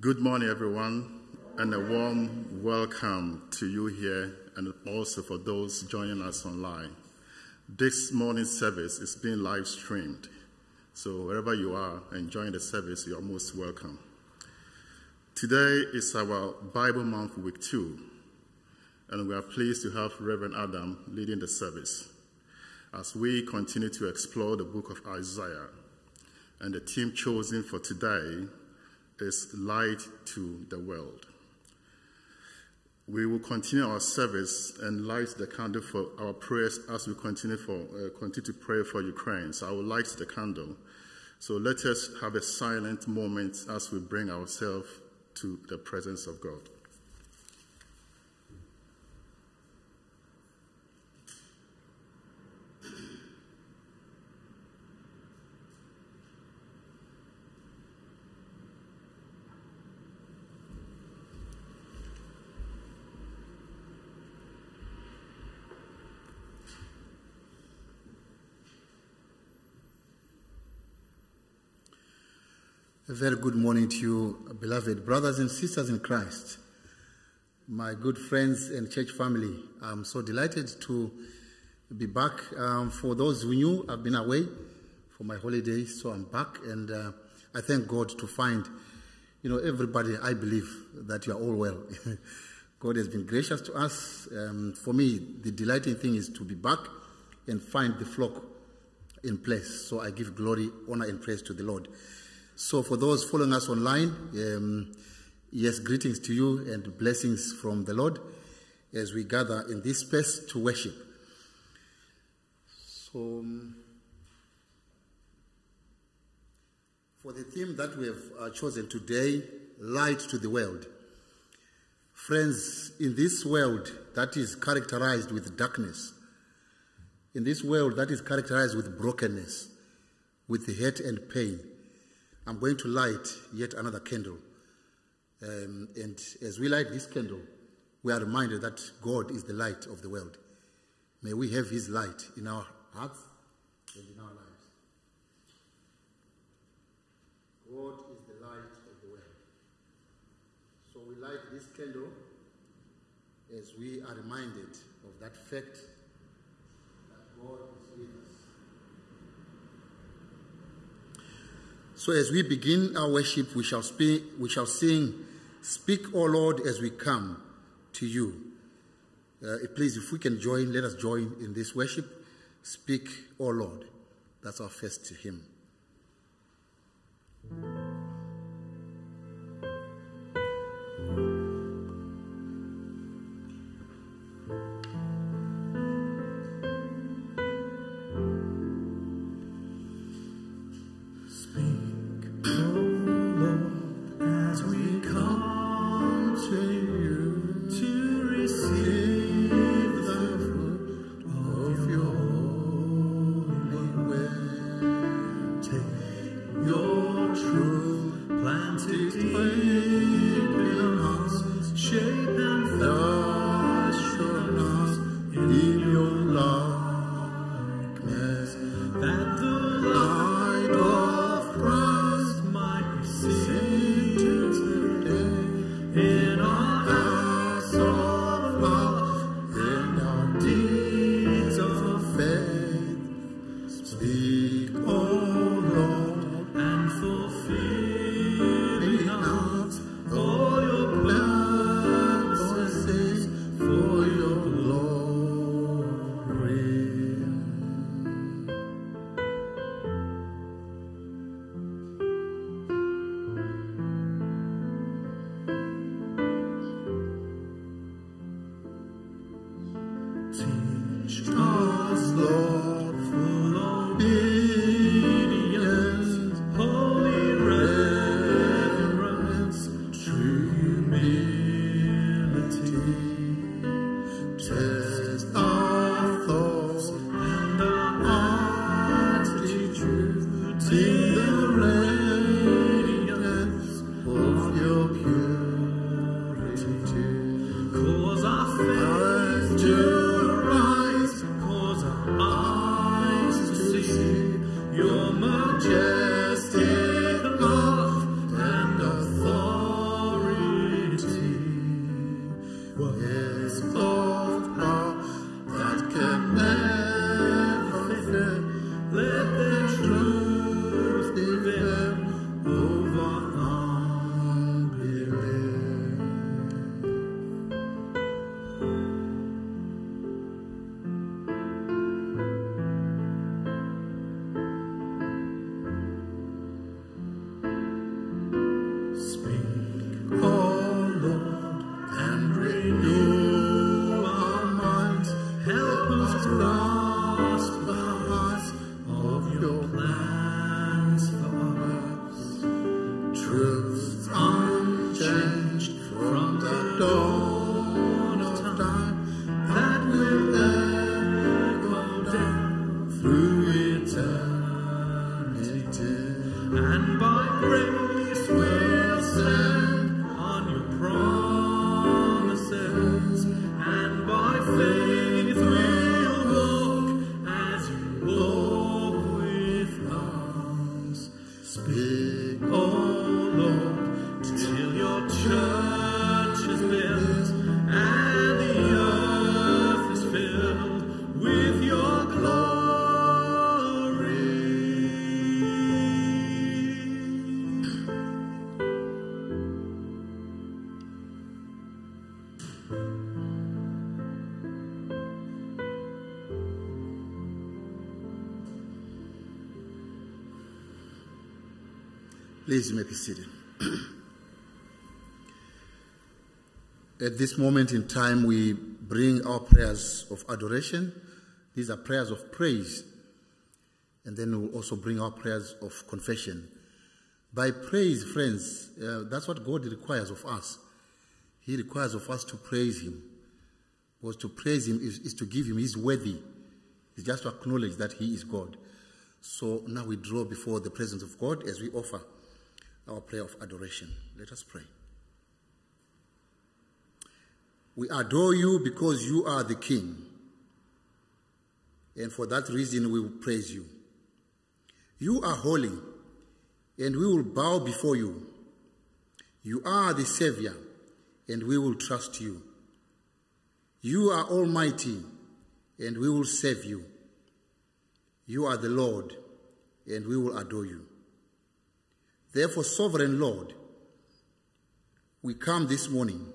Good morning, everyone, and a warm welcome to you here and also for those joining us online. This morning's service is being live streamed, so wherever you are enjoying the service, you are most welcome. Today is our Bible month, week two, and we are pleased to have Reverend Adam leading the service as we continue to explore the book of Isaiah. And the theme chosen for today is light to the world. We will continue our service and light the candle for our prayers as we continue, for, uh, continue to pray for Ukraine. So I will light the candle. So let us have a silent moment as we bring ourselves to the presence of God. A very good morning to you, beloved brothers and sisters in Christ. My good friends and church family, I'm so delighted to be back. Um, for those who knew, I've been away for my holidays, so I'm back, and uh, I thank God to find, you know, everybody. I believe that you are all well. God has been gracious to us. Um, for me, the delighting thing is to be back and find the flock in place. So I give glory, honor, and praise to the Lord. So, for those following us online, um, yes, greetings to you and blessings from the Lord as we gather in this space to worship. So, um, for the theme that we have uh, chosen today, light to the world. Friends, in this world that is characterized with darkness, in this world that is characterized with brokenness, with hate and pain, I'm going to light yet another candle. Um, and as we light this candle, we are reminded that God is the light of the world. May we have His light in our hearts and in our lives. God is the light of the world. So we light this candle as we are reminded of that fact that God is with us. So as we begin our worship, we shall speak, we shall sing, Speak, O Lord, as we come to you. Uh, please, if we can join, let us join in this worship. Speak, O Lord. That's our first hymn. cross. Please, you may be seated. At this moment in time, we bring our prayers of adoration. These are prayers of praise. And then we'll also bring our prayers of confession. By praise, friends, uh, that's what God requires of us. He requires of us to praise Him. Because to praise Him is, is to give Him He's worthy. It's just to acknowledge that He is God. So now we draw before the presence of God as we offer our prayer of adoration. Let us pray. We adore you because you are the King. And for that reason, we will praise you. You are holy, and we will bow before you. You are the Savior, and we will trust you. You are almighty, and we will serve you. You are the Lord, and we will adore you. Therefore, sovereign Lord, we come this morning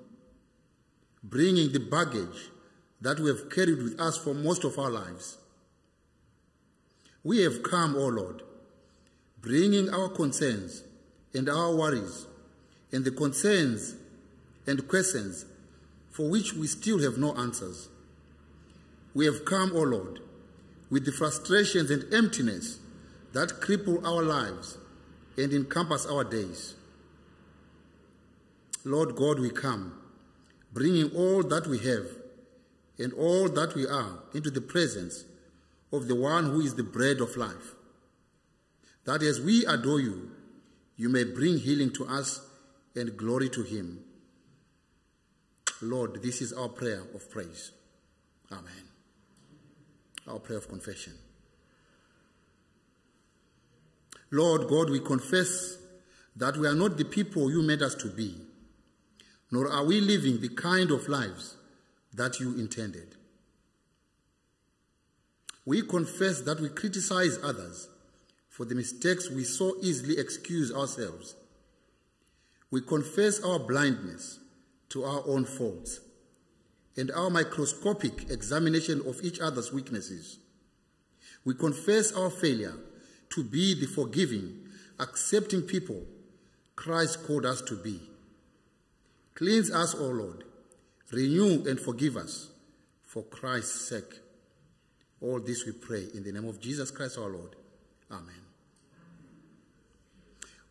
bringing the baggage that we have carried with us for most of our lives. We have come, O oh Lord, bringing our concerns and our worries and the concerns and questions for which we still have no answers. We have come, O oh Lord, with the frustrations and emptiness that cripple our lives and encompass our days. Lord God, we come, bringing all that we have and all that we are into the presence of the one who is the bread of life. That as we adore you, you may bring healing to us and glory to him. Lord, this is our prayer of praise. Amen. Our prayer of confession. Lord God, we confess that we are not the people you made us to be, nor are we living the kind of lives that you intended. We confess that we criticize others for the mistakes we so easily excuse ourselves. We confess our blindness to our own faults and our microscopic examination of each other's weaknesses. We confess our failure to be the forgiving, accepting people Christ called us to be. Cleanse us, O Lord. Renew and forgive us for Christ's sake. All this we pray in the name of Jesus Christ our Lord. Amen.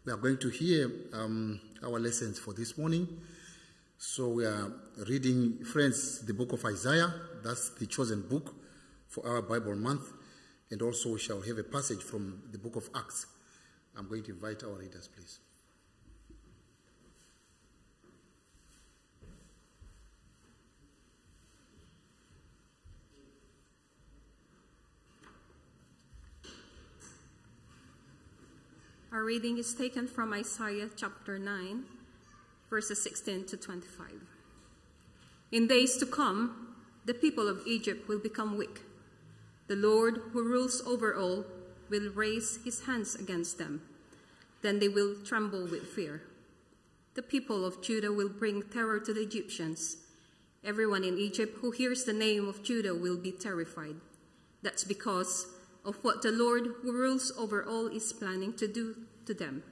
We are going to hear um, our lessons for this morning. So we are reading, friends, the book of Isaiah. That's the chosen book for our Bible month. And also we shall have a passage from the book of Acts. I'm going to invite our readers, please. Our reading is taken from Isaiah chapter 9, verses 16 to 25. In days to come, the people of Egypt will become weak the Lord who rules over all will raise his hands against them. Then they will tremble with fear. The people of Judah will bring terror to the Egyptians. Everyone in Egypt who hears the name of Judah will be terrified. That's because of what the Lord who rules over all is planning to do to them.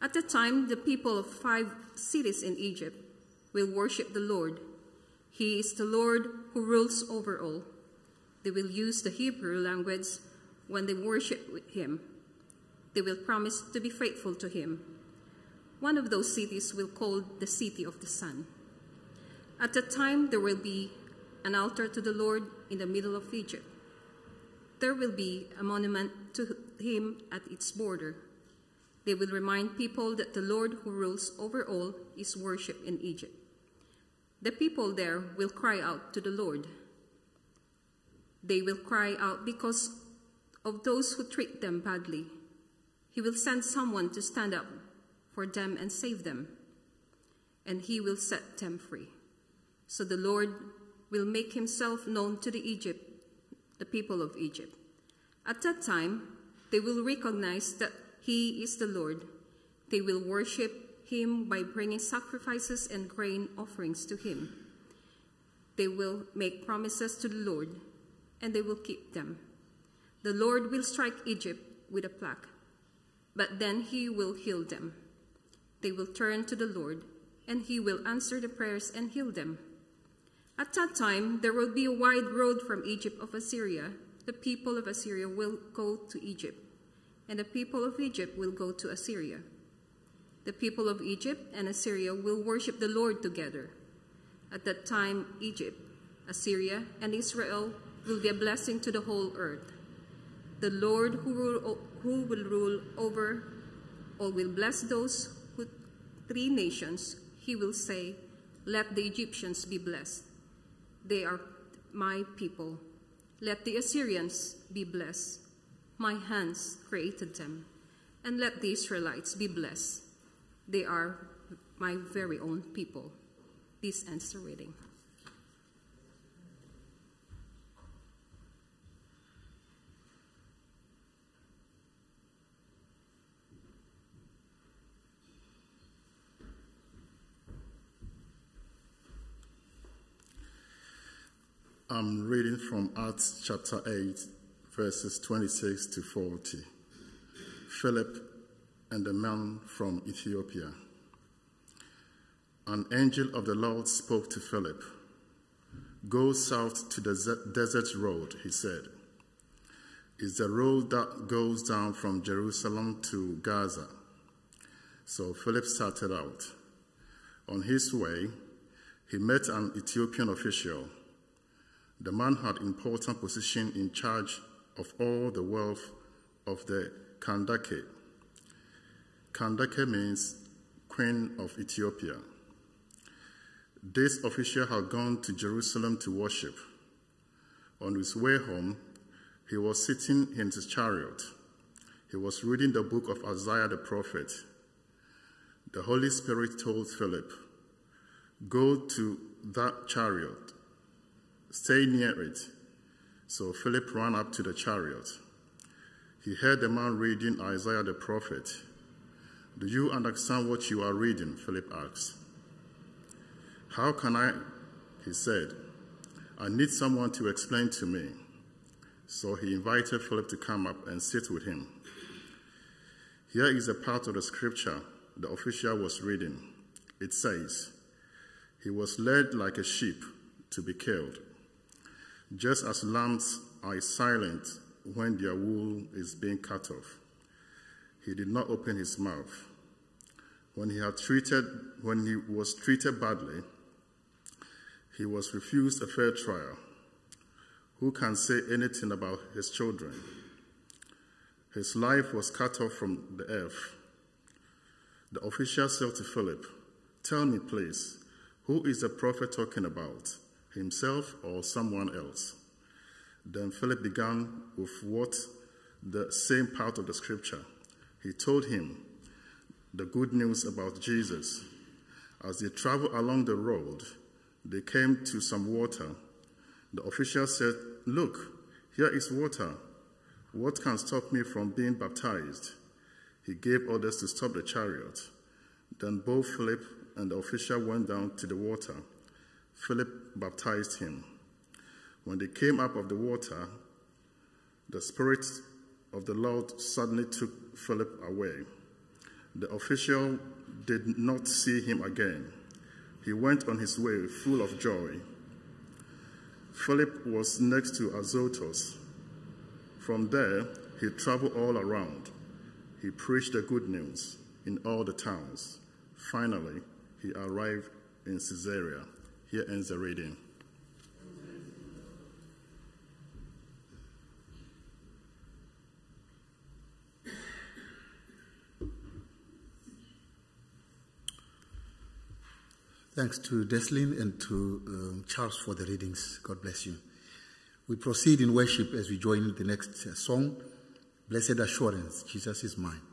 At the time, the people of five cities in Egypt will worship the Lord. He is the Lord who rules over all. They will use the Hebrew language when they worship him. They will promise to be faithful to him. One of those cities will call the City of the Sun. At that time, there will be an altar to the Lord in the middle of Egypt. There will be a monument to him at its border. They will remind people that the Lord who rules over all is worshipped in Egypt. The people there will cry out to the Lord they will cry out because of those who treat them badly. He will send someone to stand up for them and save them, and he will set them free. So the Lord will make himself known to the Egypt, the people of Egypt. At that time, they will recognize that he is the Lord. They will worship him by bringing sacrifices and grain offerings to him. They will make promises to the Lord, and they will keep them. The Lord will strike Egypt with a plague, but then he will heal them. They will turn to the Lord, and he will answer the prayers and heal them. At that time, there will be a wide road from Egypt of Assyria. The people of Assyria will go to Egypt, and the people of Egypt will go to Assyria. The people of Egypt and Assyria will worship the Lord together. At that time, Egypt, Assyria, and Israel will be a blessing to the whole earth. The Lord who, rule, who will rule over all will bless those who, three nations. He will say, Let the Egyptians be blessed. They are my people. Let the Assyrians be blessed. My hands created them. And let the Israelites be blessed. They are my very own people. This ends the reading. I'm reading from Acts chapter 8, verses 26 to 40. Philip and the man from Ethiopia. An angel of the Lord spoke to Philip. Go south to the desert road, he said. It's the road that goes down from Jerusalem to Gaza. So Philip started out. On his way, he met an Ethiopian official the man had important position in charge of all the wealth of the Kandake. Kandake means Queen of Ethiopia. This official had gone to Jerusalem to worship. On his way home, he was sitting in his chariot. He was reading the book of Isaiah the prophet. The Holy Spirit told Philip, Go to that chariot Stay near it. So Philip ran up to the chariot. He heard the man reading Isaiah the prophet. Do you understand what you are reading? Philip asked. How can I? He said. I need someone to explain to me. So he invited Philip to come up and sit with him. Here is a part of the scripture the official was reading. It says, He was led like a sheep to be killed just as lambs are silent when their wool is being cut off, he did not open his mouth. When he had treated, when he was treated badly, he was refused a fair trial. Who can say anything about his children? His life was cut off from the earth. The official said to Philip, Tell me, please, who is the prophet talking about? Himself or someone else. Then Philip began with what the same part of the scripture. He told him the good news about Jesus. As they traveled along the road, they came to some water. The official said, Look, here is water. What can stop me from being baptized? He gave orders to stop the chariot. Then both Philip and the official went down to the water. Philip baptized him. When they came up of the water, the Spirit of the Lord suddenly took Philip away. The official did not see him again. He went on his way full of joy. Philip was next to Azotus. From there, he traveled all around. He preached the good news in all the towns. Finally, he arrived in Caesarea. Here ends the reading. Thanks to Deslin and to um, Charles for the readings. God bless you. We proceed in worship as we join the next song, Blessed Assurance, Jesus is mine.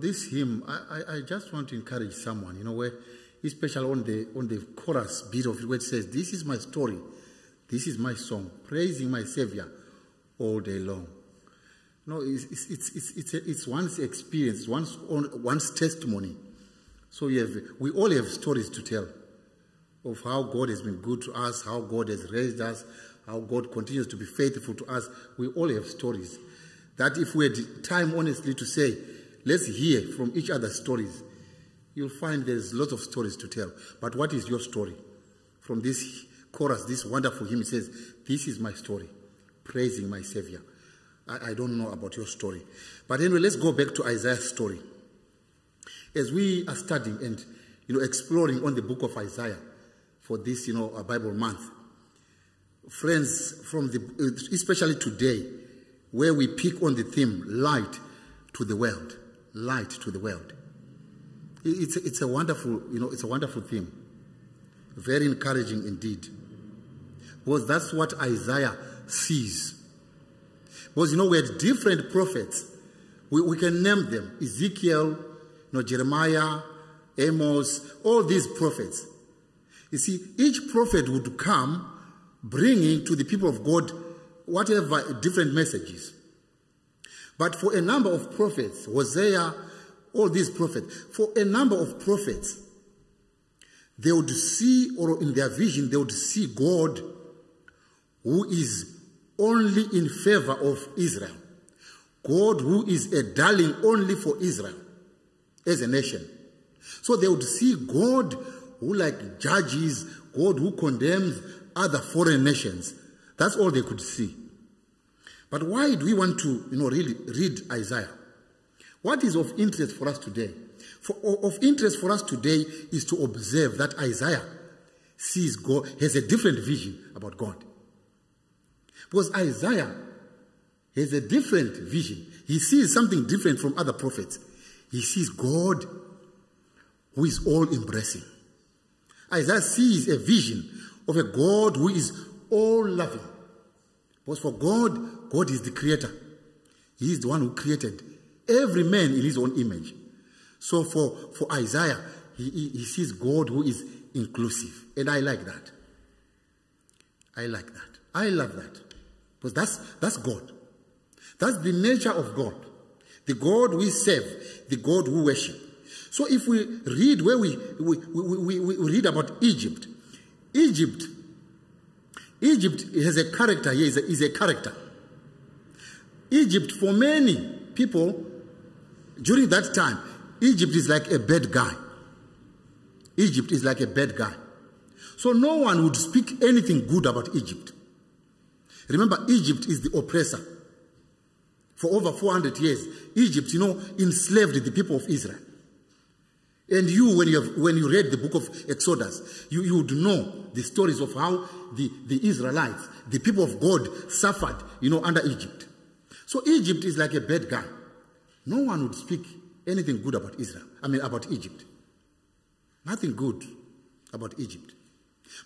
This hymn, I, I, I just want to encourage someone, you know, where, especially on the on the chorus bit of it, where it says, "This is my story, this is my song, praising my Savior all day long." No, it's it's it's it's, it's, one's experience, one's one's testimony. So you have, we all have stories to tell of how God has been good to us, how God has raised us, how God continues to be faithful to us. We all have stories. That if we had time honestly to say, let's hear from each other's stories, you'll find there's lots of stories to tell. But what is your story? From this chorus, this wonderful hymn, it says, This is my story, praising my Savior. I, I don't know about your story. But anyway, let's go back to Isaiah's story. As we are studying and you know exploring on the book of Isaiah for this you know Bible month, friends from the especially today, where we pick on the theme light to the world, light to the world. It's it's a wonderful you know it's a wonderful theme, very encouraging indeed, because that's what Isaiah sees. Because you know we had different prophets, we, we can name them Ezekiel you know, Jeremiah, Amos, all these prophets. You see, each prophet would come bringing to the people of God whatever different messages. But for a number of prophets, Hosea, all these prophets, for a number of prophets, they would see, or in their vision, they would see God who is only in favor of Israel, God who is a darling only for Israel as a nation. So they would see God who like judges, God who condemns other foreign nations. That's all they could see. But why do we want to, you know, really read Isaiah? What is of interest for us today? For, of interest for us today is to observe that Isaiah sees God, has a different vision about God. Because Isaiah has a different vision. He sees something different from other prophets. He sees God who is all embracing. Isaiah sees a vision of a God who is all loving. Because for God, God is the creator. He is the one who created every man in his own image. So for, for Isaiah, he, he, sees God who is inclusive. And I like that. I like that. I love that. Because that's, that's God. That's the nature of God. The God we serve, the God we worship. So if we read where we, we, we, we, we read about Egypt, Egypt, Egypt has a character here, is a, is a character. Egypt, for many people, during that time, Egypt is like a bad guy. Egypt is like a bad guy. So no one would speak anything good about Egypt. Remember, Egypt is the oppressor. For over 400 years, Egypt, you know, enslaved the people of Israel. And you, when you, have, when you read the book of Exodus, you, you would know the stories of how the, the Israelites, the people of God, suffered, you know, under Egypt. So Egypt is like a bad guy. No one would speak anything good about Israel. I mean, about Egypt. Nothing good about Egypt.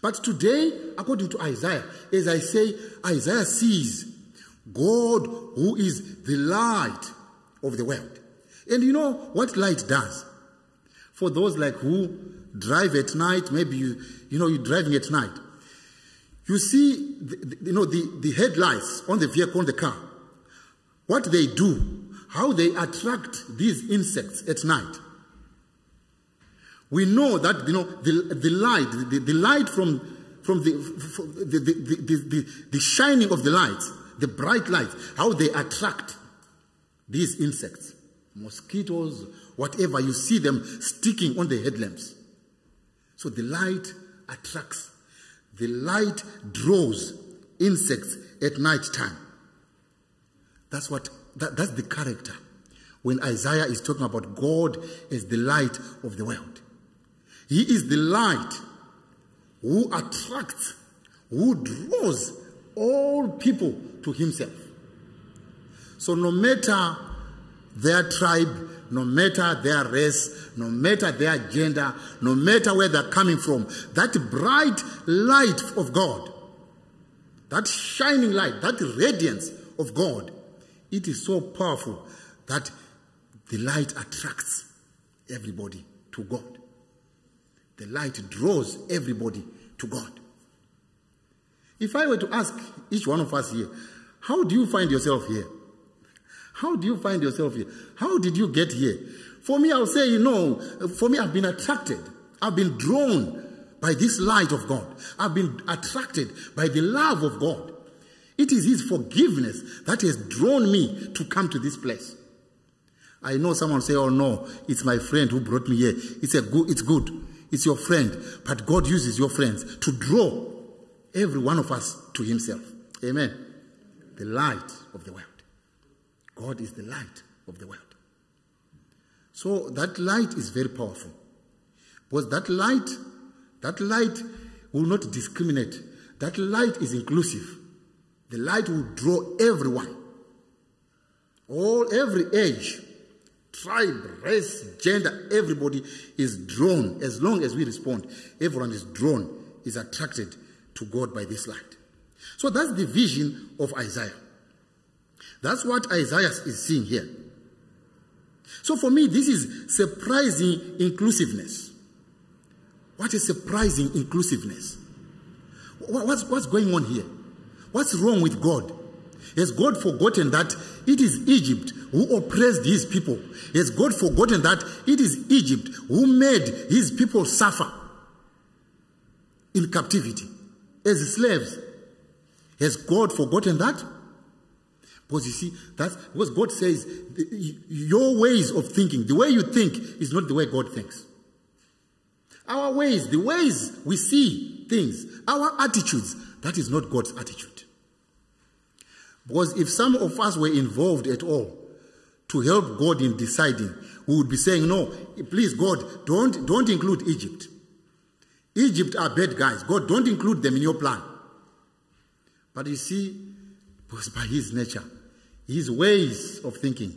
But today, according to Isaiah, as I say, Isaiah sees God who is the light of the world. And you know what light does? For those like who drive at night, maybe you, you know, you're driving at night. You see, the, the, you know, the, the headlights on the vehicle, on the car. What they do, how they attract these insects at night. We know that, you know, the, the light, the, the light from, from, the, from the, the, the, the, shining of the lights, the bright lights, how they attract these insects, mosquitoes, whatever, you see them sticking on the headlamps. So the light attracts, the light draws insects at night time. That's what that, that's the character when Isaiah is talking about God as the light of the world. He is the light who attracts, who draws all people to himself. So no matter their tribe, no matter their race, no matter their gender, no matter where they're coming from, that bright light of God, that shining light, that radiance of God, it is so powerful that the light attracts everybody to God. The light draws everybody to God. If I were to ask each one of us here, how do you find yourself here? How do you find yourself here? How did you get here? For me, I'll say, you know, for me, I've been attracted. I've been drawn by this light of God. I've been attracted by the love of God. It is His forgiveness that has drawn me to come to this place. I know someone say, "Oh no, it's my friend who brought me here." It's a good. It's good. It's your friend, but God uses your friends to draw every one of us to Himself. Amen. The light of the world. God is the light of the world. So that light is very powerful. Because that light, that light will not discriminate. That light is inclusive. The light will draw everyone. All every age, tribe, race, gender, everybody is drawn. As long as we respond, everyone is drawn, is attracted to God by this light. So that's the vision of Isaiah. That's what Isaiah is seeing here. So for me, this is surprising inclusiveness. What is surprising inclusiveness? What's, what's going on here? What's wrong with God? Has God forgotten that it is Egypt who oppressed his people? Has God forgotten that it is Egypt who made his people suffer in captivity as slaves? Has God forgotten that? Because you see, that's because God says your ways of thinking, the way you think is not the way God thinks. Our ways, the ways we see things, our attitudes, that is not God's attitude. Because if some of us were involved at all to help God in deciding, we would be saying, No, please, God, don't, don't include Egypt. Egypt are bad guys. God, don't include them in your plan. But you see, because by his nature, his ways of thinking,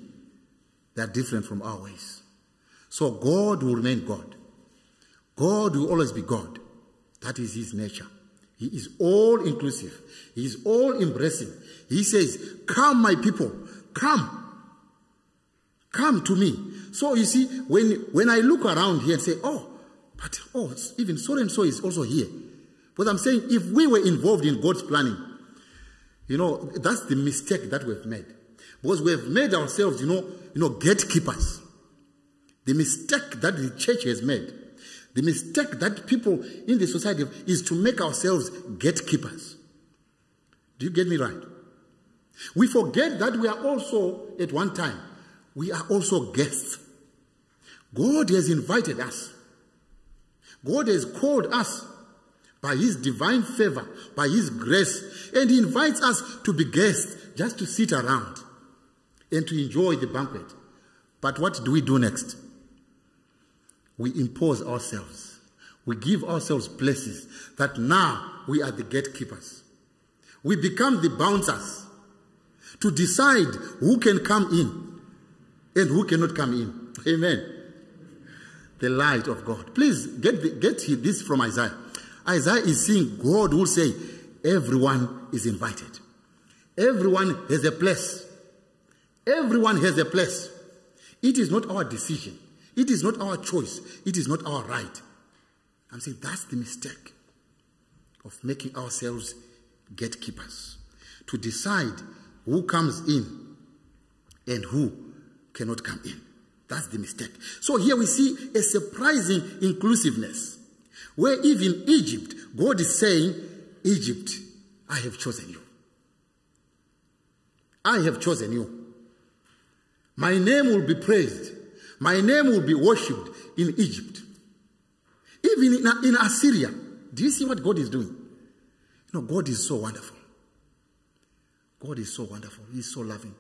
they are different from our ways. So God will remain God. God will always be God. That is his nature. He is all inclusive. He is all embracing. He says, Come, my people, come. Come to me. So you see, when, when I look around here and say, Oh, but oh, even so and so is also here. But I'm saying, if we were involved in God's planning, you know, that's the mistake that we've made. Because we've made ourselves, you know, you know, gatekeepers. The mistake that the church has made, the mistake that people in the society have, is to make ourselves gatekeepers. Do you get me right? We forget that we are also, at one time, we are also guests. God has invited us. God has called us by His divine favor, by His grace, and He invites us to be guests, just to sit around and to enjoy the banquet. But what do we do next? We impose ourselves. We give ourselves places that now we are the gatekeepers. We become the bouncers to decide who can come in and who cannot come in. Amen. The light of God. Please get, the, get this from Isaiah. Isaiah is seeing God who say, everyone is invited. Everyone has a place. Everyone has a place. It is not our decision. It is not our choice. It is not our right. I'm saying that's the mistake of making ourselves gatekeepers to decide who comes in and who cannot come in. That's the mistake. So here we see a surprising inclusiveness where even Egypt, God is saying, Egypt, I have chosen you. I have chosen you. My name will be praised. My name will be worshipped in Egypt. Even in, in Assyria. Do you see what God is doing? You know, God is so wonderful. God is so wonderful. He's so loving.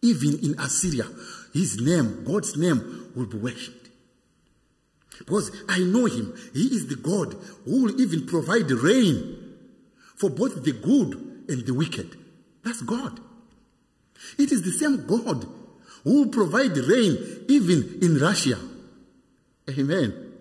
Even in Assyria, his name, God's name, will be worshipped. Because I know him. He is the God who will even provide rain for both the good and the wicked. That's God. It is the same God who provide rain even in Russia. Amen.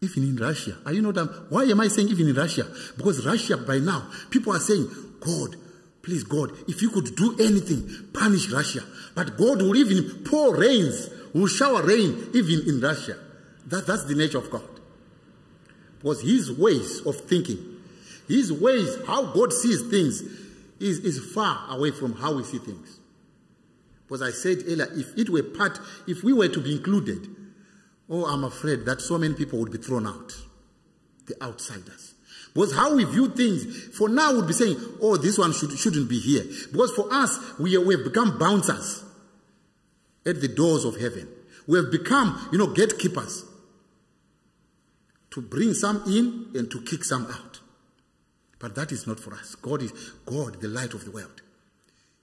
Even in Russia. Are you not? Um, why am I saying even in Russia? Because Russia by now, people are saying, God, please, God, if you could do anything, punish Russia. But God will even pour rains, will shower rain even in Russia. That, that's the nature of God. Because his ways of thinking, his ways, how God sees things, is, is far away from how we see things. Because I said earlier, if it were part, if we were to be included, oh, I'm afraid that so many people would be thrown out. The outsiders. Because how we view things, for now, would be saying, oh, this one should, shouldn't be here. Because for us, we, we have become bouncers at the doors of heaven. We have become, you know, gatekeepers to bring some in and to kick some out. But that is not for us. God is God, the light of the world,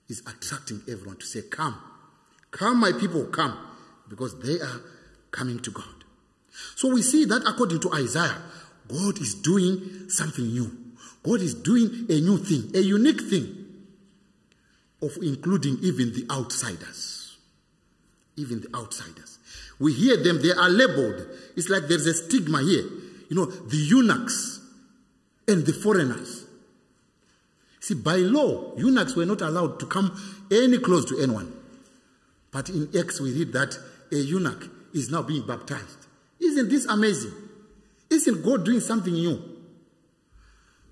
is attracting everyone to say, Come, come, my people, come, because they are coming to God. So we see that according to Isaiah, God is doing something new. God is doing a new thing, a unique thing of including even the outsiders. Even the outsiders. We hear them, they are labeled. It's like there's a stigma here. You know, the eunuchs and the foreigners. See, by law, eunuchs were not allowed to come any close to anyone. But in Acts, we read that a eunuch is now being baptized. Isn't this amazing? Isn't God doing something new?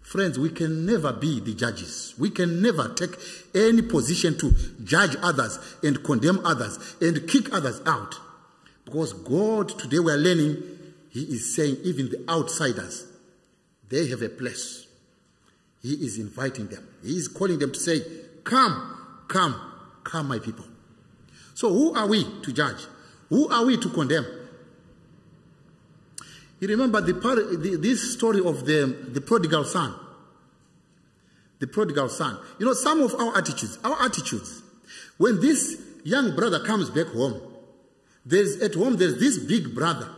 Friends, we can never be the judges. We can never take any position to judge others and condemn others and kick others out. Because God, today we are learning, He is saying, even the outsiders, they have a place. He is inviting them. He is calling them to say, Come, come, come, my people. So, who are we to judge? Who are we to condemn? You remember the, the, this story of the, the prodigal son. The prodigal son. You know, some of our attitudes, our attitudes, when this young brother comes back home, there's at home there's this big brother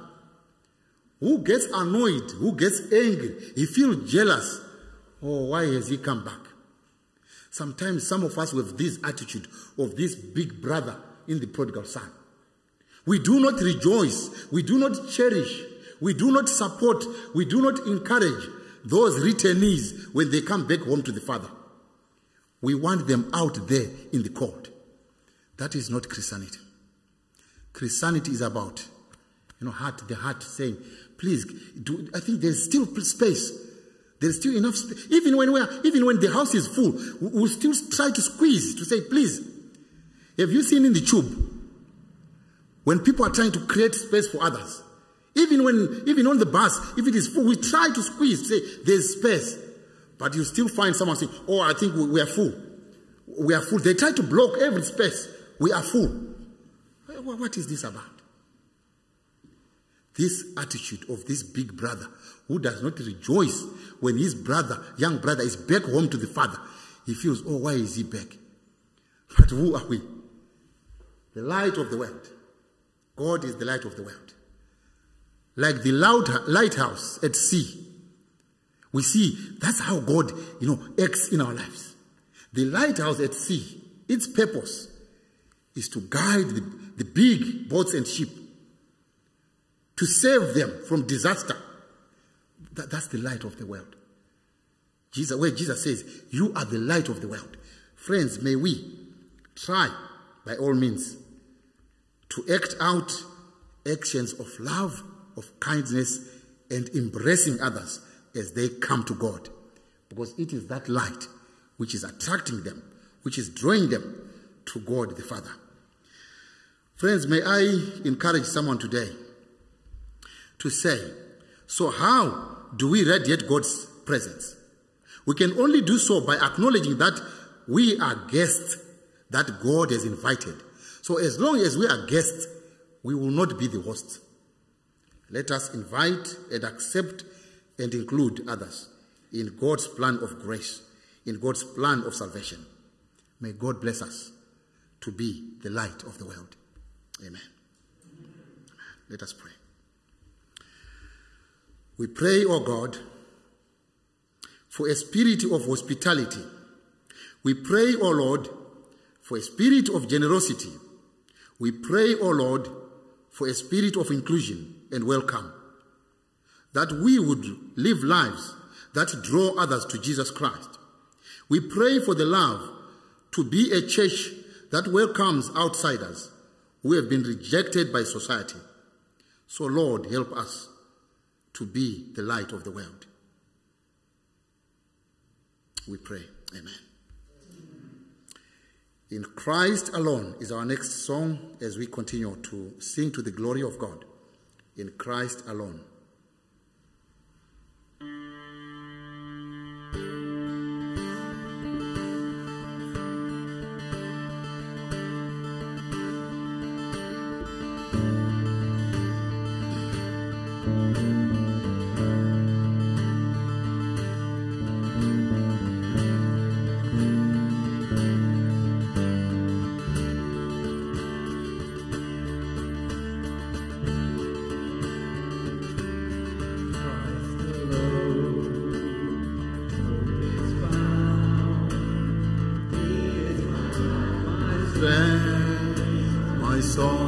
who gets annoyed, who gets angry, he feels jealous. Oh, why has he come back? Sometimes some of us with this attitude of this big brother in the prodigal son. We do not rejoice, we do not cherish, we do not support, we do not encourage those returnees when they come back home to the Father. We want them out there in the cold. That is not Christianity. Christianity is about, you know, heart, the heart saying, please, do, I think there's still space. There's still enough. Even when, we're, even when the house is full, we'll still try to squeeze to say, please. Have you seen in the tube when people are trying to create space for others? Even when, even on the bus, if it is full, we try to squeeze say there's space. But you still find someone saying, oh, I think we, we are full. We are full. They try to block every space. We are full. What is this about? This attitude of this big brother who does not rejoice when his brother, young brother, is back home to the father. He feels, oh, why is he back? But who are we? The light of the world. God is the light of the world. Like the lighthouse at sea. We see that's how God, you know, acts in our lives. The lighthouse at sea, its purpose is to guide the, the big boats and ship, to save them from disaster. That, that's the light of the world. Jesus, where Jesus says, You are the light of the world. Friends, may we try, by all means, to act out actions of love, of kindness, and embracing others as they come to God. Because it is that light which is attracting them, which is drawing them to God the Father. Friends, may I encourage someone today to say, so how do we radiate God's presence? We can only do so by acknowledging that we are guests that God has invited. So as long as we are guests, we will not be the hosts. Let us invite and accept and include others in God's plan of grace, in God's plan of salvation. May God bless us to be the light of the world. Amen. Amen. Let us pray. We pray, O oh God, for a spirit of hospitality. We pray, O oh Lord, for a spirit of generosity. We pray, O oh Lord, for a spirit of inclusion and welcome. That we would live lives that draw others to Jesus Christ. We pray for the love to be a church that welcomes outsiders who have been rejected by society. So, Lord, help us to be the light of the world. We pray. Amen. In Christ alone is our next song as we continue to sing to the glory of God. In Christ alone. Here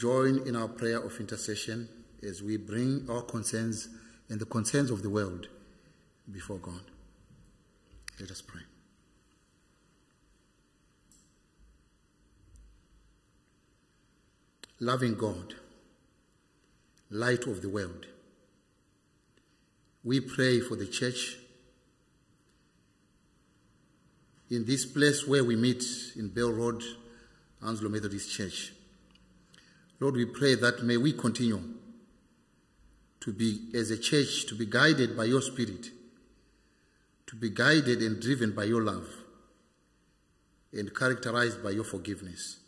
join in our prayer of intercession as we bring our concerns and the concerns of the world before God. Let us pray. Loving God, light of the world, we pray for the church in this place where we meet in Bell Road, Hounslow Methodist Church. Lord, we pray that may we continue to be, as a church, to be guided by your Spirit, to be guided and driven by your love, and characterized by your forgiveness.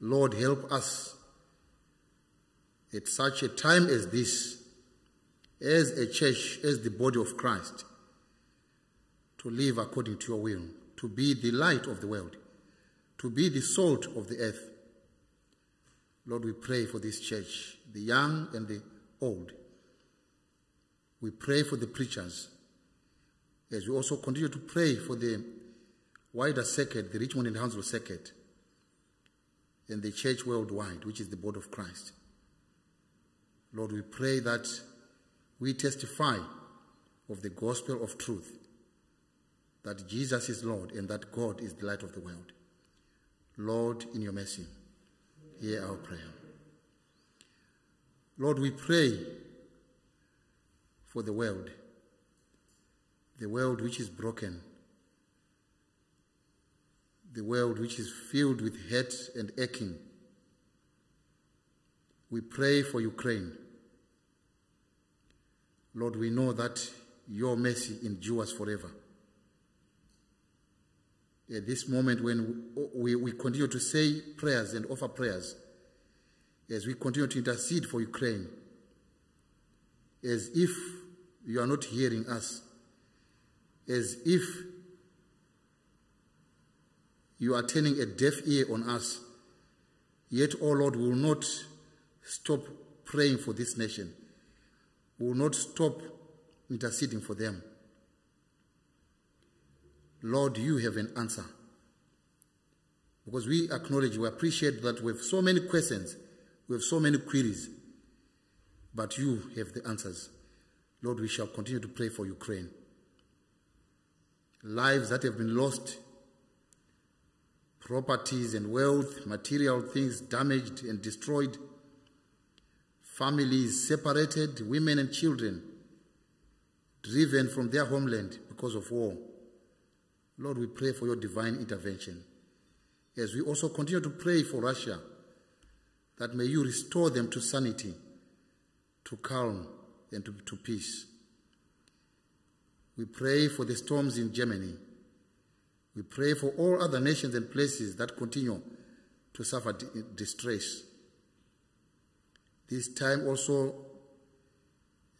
Lord, help us at such a time as this, as a church, as the body of Christ, to live according to your will, to be the light of the world, to be the salt of the earth. Lord, we pray for this church, the young and the old. We pray for the preachers, as we also continue to pray for the wider circuit, the Richmond and Hounslow circuit, and the church worldwide, which is the body of Christ. Lord, we pray that we testify of the gospel of truth, that Jesus is Lord and that God is the light of the world. Lord, in your mercy, hear our prayer. Lord, we pray for the world, the world which is broken, the world which is filled with hate and aching. We pray for Ukraine. Lord, we know that your mercy endures forever. At this moment, when we, we continue to say prayers and offer prayers, as we continue to intercede for Ukraine, as if you are not hearing us, as if you are turning a deaf ear on us, yet, oh Lord, we will not stop praying for this nation. We will not stop interceding for them. Lord, you have an answer. Because we acknowledge, we appreciate that we have so many questions, we have so many queries, but you have the answers. Lord, we shall continue to pray for Ukraine. Lives that have been lost, properties and wealth, material things damaged and destroyed, families separated, women and children driven from their homeland because of war. Lord, we pray for your divine intervention. As we also continue to pray for Russia, that may you restore them to sanity, to calm, and to, to peace. We pray for the storms in Germany. We pray for all other nations and places that continue to suffer distress. This time also,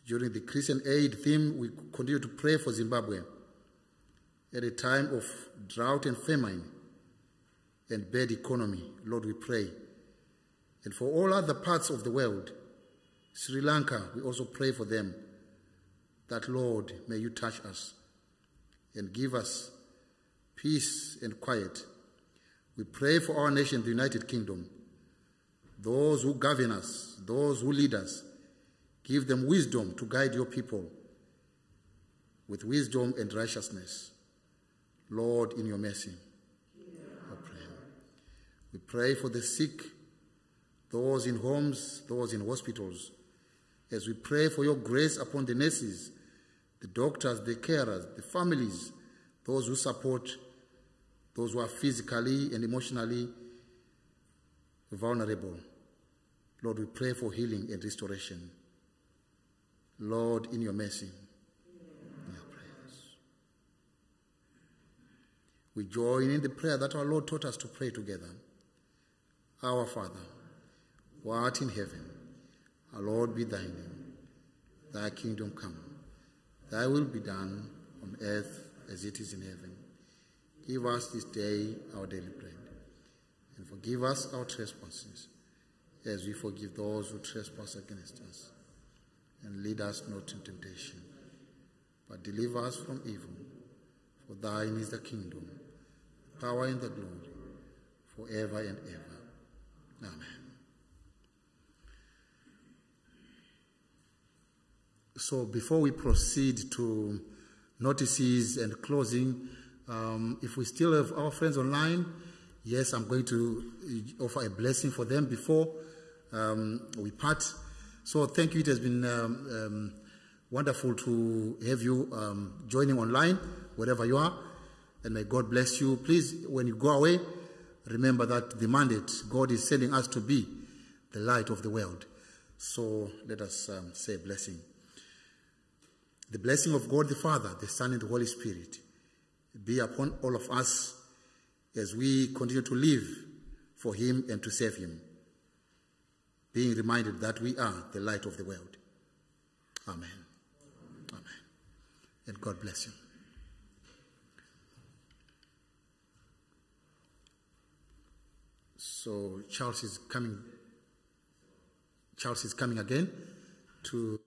during the Christian aid theme, we continue to pray for Zimbabwe at a time of drought and famine and bad economy. Lord, we pray. And for all other parts of the world, Sri Lanka, we also pray for them that, Lord, may you touch us and give us peace and quiet. We pray for our nation, the United Kingdom, those who govern us, those who lead us. Give them wisdom to guide your people with wisdom and righteousness. Lord, in your mercy, I pray. We pray for the sick, those in homes, those in hospitals, as we pray for your grace upon the nurses, the doctors, the carers, the families, those who support those who are physically and emotionally vulnerable. Lord, we pray for healing and restoration. Lord, in your mercy, in your prayers. We join in the prayer that our Lord taught us to pray together. Our Father, who art in heaven, hallowed be thy name. Thy kingdom come. Thy will be done on earth as it is in heaven. Give us this day our daily bread, and forgive us our trespasses, as we forgive those who trespass against us. And lead us not into temptation, but deliver us from evil. For thine is the kingdom, power, and the glory, forever and ever. Amen. So before we proceed to notices and closing, um, if we still have our friends online, yes, I'm going to uh, offer a blessing for them before um, we part. So thank you. It has been um, um, wonderful to have you um, joining online, wherever you are. And may God bless you. Please, when you go away, remember that the mandate God is sending us to be the light of the world. So let us um, say blessing. The blessing of God the Father, the Son, and the Holy Spirit be upon all of us as we continue to live for Him and to serve Him, being reminded that we are the light of the world. Amen. Amen. And God bless you. So Charles is coming. Charles is coming again to.